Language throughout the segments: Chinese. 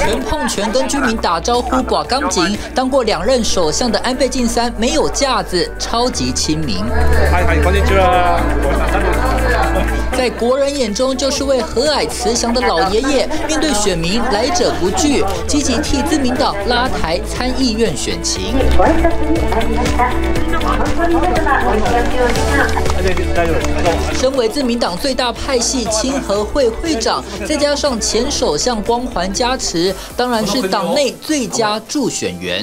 全碰全跟居民打招呼，挂钢井。当过两任首相的安倍晋三没有架子，超级亲民。在国人眼中就是位和蔼慈祥的老爷爷，面对选民来者不拒，积极替自民党拉台参议院选情。身为自民党最大派系亲和会会长，再加上前首相光环加持，当然是党内最佳助选员。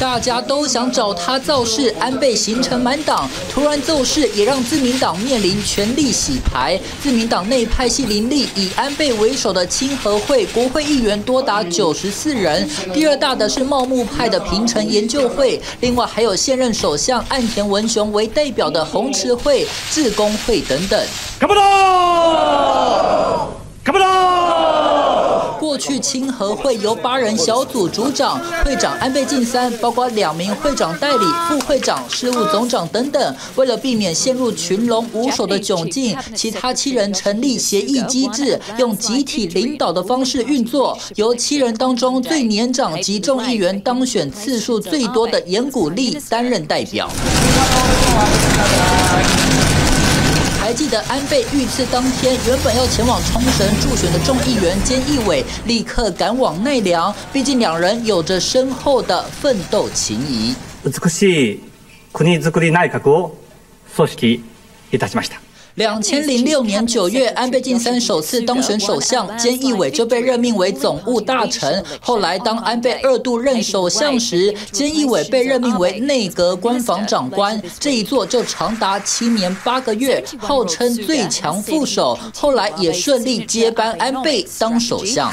大家都想找他造势，安倍形成满党，突然奏事也让自民党面临权力洗牌。自民党内派系林立，以安倍为首的亲和会国会议员多达九十四人，第二大的是茂木派的平成研究会，另外还有现任首相岸田文雄为代表的红池会、自公会等等。去清河会由八人小组组长、会长安倍晋三，包括两名会长代理、副会长、事务总长等等。为了避免陷入群龙无首的窘境，其他七人成立协议机制，用集体领导的方式运作。由七人当中最年长及众议员当选次数最多的岩谷利担任代表。还记得安倍遇刺当天，原本要前往冲绳助选的众议员菅义伟，立刻赶往奈良。毕竟两人有着深厚的奋斗情谊。美しい国づくり内閣を組織いたしました。 两千零六年九月，安倍晋三首次当选首相，菅义伟就被任命为总务大臣。后来，当安倍二度任首相时，菅义伟被任命为内阁官房长官，这一座就长达七年八个月，号称最强副手。后来也顺利接班安倍当首相。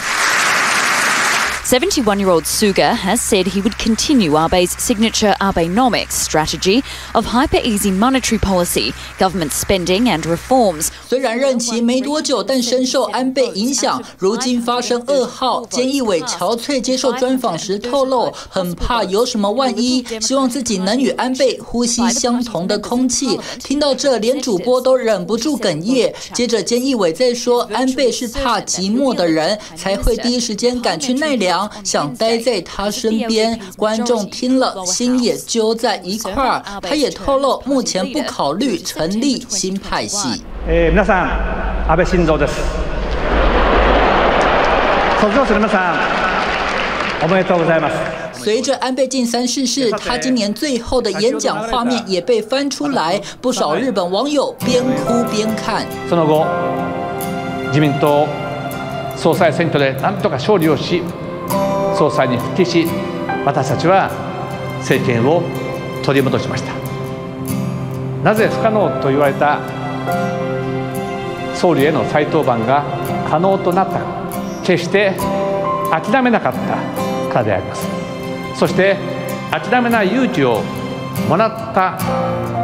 71岁 u g a h a s said he would continue Abe's signature Abeomics n strategy of hyper-easy monetary policy, government spending, and reforms。虽然任期没多久，但深受安倍影响。如今发生噩耗，菅义伟憔悴接受专访时透露，很怕有什么万一，希望自己能与安倍呼吸相同的空气。听到这，连主播都忍不住哽咽。接着，菅义伟在说，安倍是怕寂寞的人，才会第一时间赶去奈良。想待在他身边，观众听了心也揪在一块儿。他也透露，目前不考虑成立新派系。え皆さん、安倍晋三です。卒業する皆さん、おめでとうございます。随着安倍晋三逝世，他今年最后的演讲画面也被翻出来，不少日本网友边哭边看。その後、自民党総裁選挙でなんとか勝利をし。 総裁に復帰し私たちは政権を取り戻しましたなぜ不可能と言われた総理への再登板が可能となったか決して諦めなかったからでありますそして諦めない勇気をもらった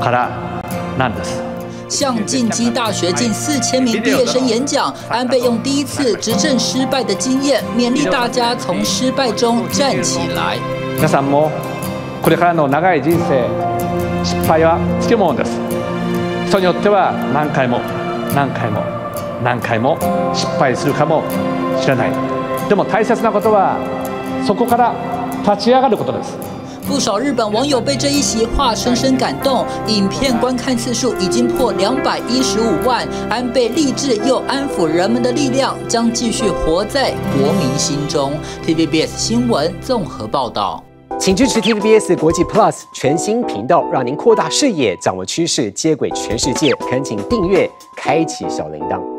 からなんです向进击大学近四千名毕业生演讲，安倍用第一次执政失败的经验，勉励大家从失败中站起来。皆さんもこれからの長い人生、失敗はつきものです。人によっては何回も何回も何回も失敗するかもしれない。でも大切なことはそこから立ち上がることです。 不少日本网友被这一席话深深感动，影片观看次数已经破两百一十五万。安倍励志又安抚人们的力量，将继续活在国民心中。TVBS 新闻综合报道，请支持 TVBS 国际 Plus 全新频道，让您扩大视野，掌握趋势，接轨全世界。赶紧订阅，开启小铃铛。